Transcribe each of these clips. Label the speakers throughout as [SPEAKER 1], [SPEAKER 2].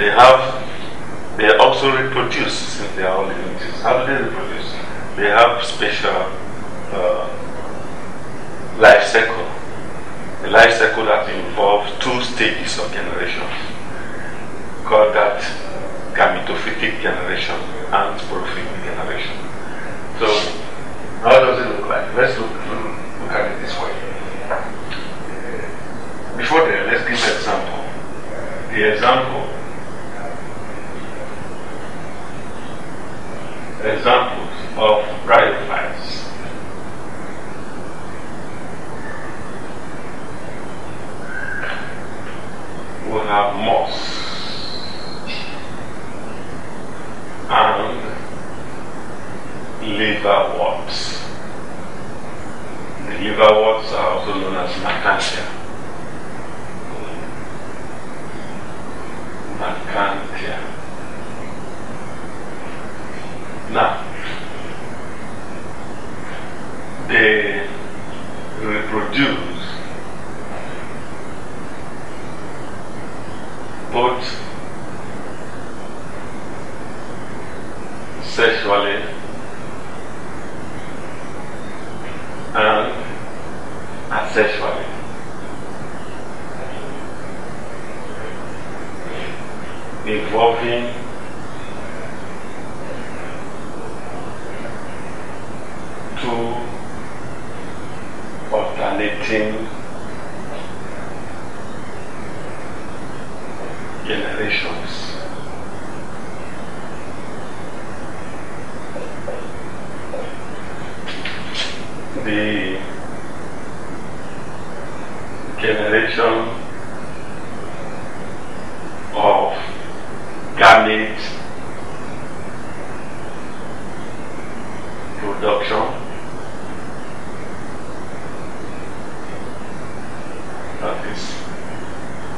[SPEAKER 1] they have, they also reproduce since they are all living things. How do they reproduce? They have special uh, life cycle. A life cycle that involves two stages of generation, Called that gametophytic generation and sporophytic generation. So how does it look like? Let's look, look at it this way. Before that, let's give an example. The example, We have moss and liverworts. The liverworts are also known as Marchantia. Marchantia. Now, they reproduce both sexually and asexually. Involving two alternating generations. The generation of gamete production that is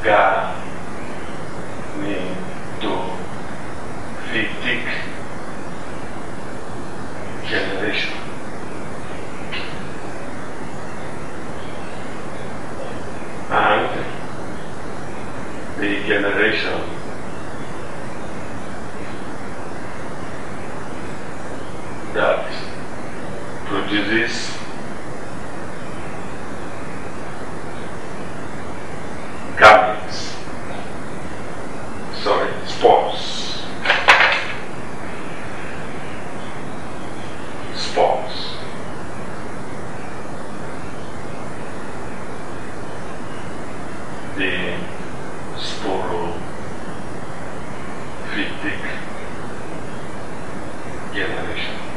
[SPEAKER 1] gametophytic generation. And the generation. That produces gametes, sorry, spores, spores. The sporophytic generation.